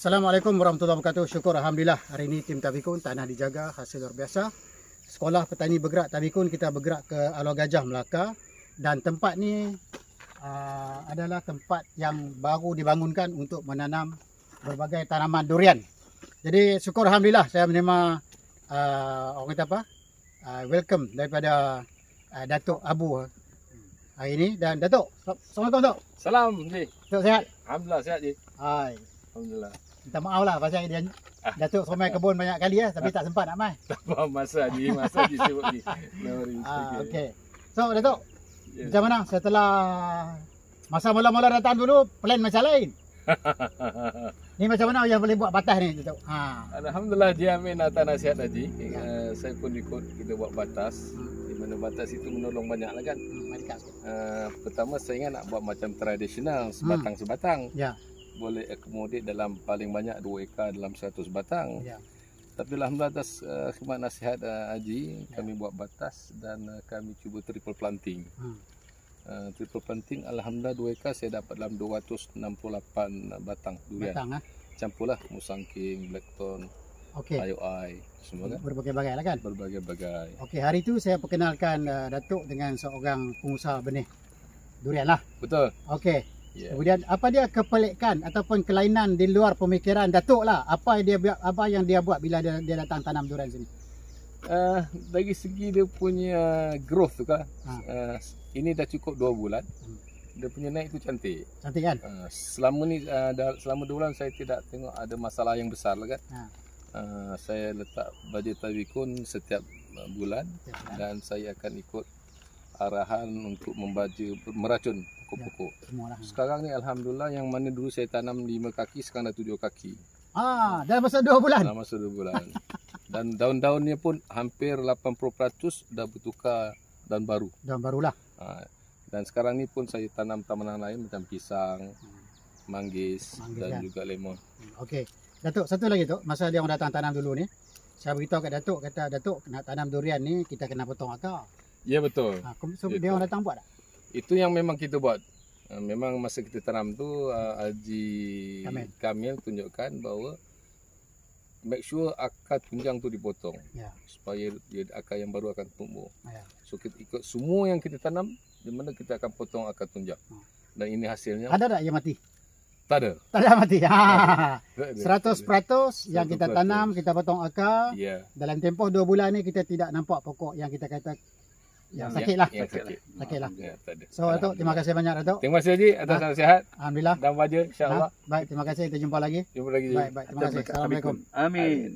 Assalamualaikum warahmatullahi wabarakatuh. Syukur Alhamdulillah hari ini tim Tabikun tanah dijaga hasil luar biasa. Sekolah Petani Bergerak Tabikun kita bergerak ke Alor Gajah Melaka dan tempat ni uh, adalah tempat yang baru dibangunkan untuk menanam berbagai tanaman durian. Jadi syukur Alhamdulillah saya menerima uh, orang kata apa? Uh, welcome daripada uh, Datuk Abu hari ini dan Datuk Assalamualaikum Datuk. Salam Ji. Datuk sihat? Alhamdulillah sihat Ji. Hai. Alhamdulillah. Minta maaf lah pasal dia Datuk suruh main kebun banyak kali ya tapi tak sempat nak main. Tak apa masa Ji, masa Ji sibuk. No worries. Ah, okay. okey. So Datuk, Ya. macam mana setelah masa mula-mula datang dulu plan macam lain. Ni macam mana yang boleh buat batas ni Datuk? Ha. Alhamdulillah dia ambil nata nasihat Haji. Uh, saya pun ikut kita buat batas. Di mana batas itu menolong banyak lah kan. Hmm. Uh, pertama saya ingat nak buat macam tradisional sebatang-sebatang. Ya, Boleh accommodate dalam paling banyak 2 ekar dalam 100 batang. ya. Tapi Alhamdulillah atas uh, khidmat nasihat uh, Haji, kami buat batas dan uh, kami cuba triple planting. Hmm. Uh, triple planting Alhamdulillah 2 ekar saya dapat dalam 268 batang durian. Batang ah. Campurlah musang king, blackthorn, Okey. ayo ai, semua kan. Berbagai-bagai lah kan. Berbagai-bagai. Okey, hari tu saya perkenalkan uh, Datuk dengan seorang pengusaha benih durian lah. Betul. Okey. Ya. Kemudian apa dia kepelikan ataupun kelainan di luar pemikiran Datuk lah? Apa yang dia buat apa yang dia buat bila dia, dia datang tanam durian sini? Uh, dari segi dia punya growth tu kan. Ha. Uh, ini dah cukup 2 bulan. Hmm. Dia punya naik tu cantik. Cantik kan? Uh, selama ni uh, dah, selama 2 bulan saya tidak tengok ada masalah yang besar lah kan. Ha. Uh, saya letak bajet tabikun setiap bulan Cantik kan? dan saya akan ikut arahan untuk membaca meracun pokok-pokok. Lah. Sekarang ni alhamdulillah yang mana dulu saya tanam 5 kaki sekarang dah 7 kaki. Ah, dalam masa dua bulan. Dalam masa 2 bulan. Dan daun-daunnya pun hampir 80% dah bertukar daun baru. Daun barulah. Ha, dan sekarang ni pun saya tanam tanaman lain macam pisang, Manggis, manggis, dan kan? juga lemon. Okey. Datuk, satu lagi tu, masa dia orang datang tanam dulu ni, saya beritahu kat Datuk, kata Datuk nak tanam durian ni kita kena potong akar. Ya betul. Ha, so Betul. dia orang datang buat tak? Itu yang memang kita buat. Ha, Memang masa kita tanam tu Haji Kamil. Kamil tunjukkan bahawa make sure akar tunjang tu dipotong Ya. supaya dia akar yang baru akan tumbuh. Ya. So kita ikut semua yang kita tanam di mana kita akan potong akar tunjang. Hmm. Dan ini hasilnya Ada tak yang mati? tak ada. Tak ada mati. Ha. Ada. 100% yang kita 100%. tanam, kita potong akar. Ya. Dalam tempoh dua bulan ni kita tidak nampak pokok yang kita kata yang Yang- sakit lah. Yang sakit. Sakit lah. Ya. So Datuk, terima kasih banyak Datuk. Terima kasih Haji atas Ha. nasihat Alhamdulillah. dan baja insya-Allah. Ha? Baik, terima kasih. Kita jumpa lagi. Jumpa lagi Haji. Baik, baik. Terima kasih. Assalamualaikum. Amin.